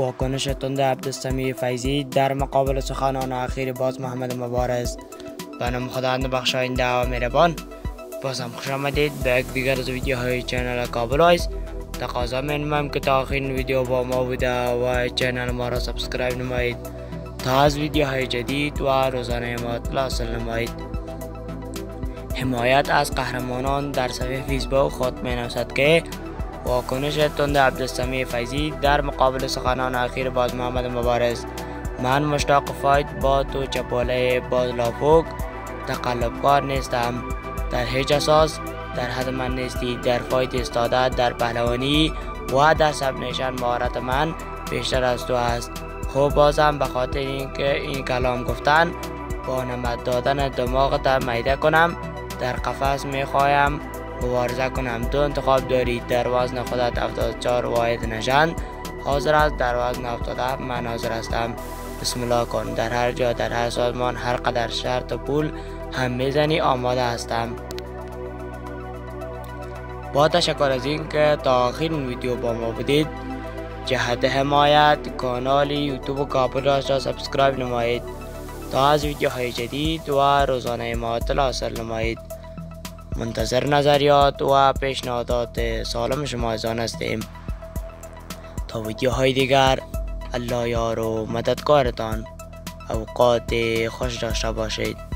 واکنش تند عبدالسمیع فیضی در مقابل سخنان اخیر باز محمد مبارز. به نام خداوند بخشاینده و مهربان. باز هم خوش آمدید به یک دیگر از ویدیوهای channel Kabul Eyes. تقاضا می‌کنیم که تا آخر این ویدیو با ما بوده و channel ما را subscribe نمایید. تا از ویدیوهای جدید و روزانه ما حاصل نمایید. حمایت از قهرمانان در صفحه فیسبوک خود نوشت که واکنش تند عبدالسمی فیضی در مقابل سخنان اخیر باز محمد مبارز. من مشتاق فایت با تو چپاله باز لافوک تقلبکار نیستم. در هیچ اساس در حد من نیستی. در فایت استاده در پهلوانی و در سب نشان مهارت من بیشتر از تو است. خوب بازم به خاطر اینکه این کلام گفتن با نمد دادن دماغ تا میده کنم. در قفس می‌خوایم. مبارزه کنم. دو انتخاب دارید در وزن خودت 74 واحد نشان. حاضر است در وزن 77 من حاضر هستم. بسم الله کن. در هر جا در هر سازمان هر قدر شرط و پول هم می‌زنی آماده هستم. با تشکر از اینکه تا آخر این ویدیو با ما بودید جهت حمایت کانال یوتیوب کابل را سبسکرایب نمایید. تا از ویدیوهای جدید و روزانه ما اطلاع نمایید. منتظر نظریات و پیشنهادات سالم شما از آن هستیم. تا ویدیوهای دیگر الله یار و مددگارتان. اوقات خوش داشته باشید.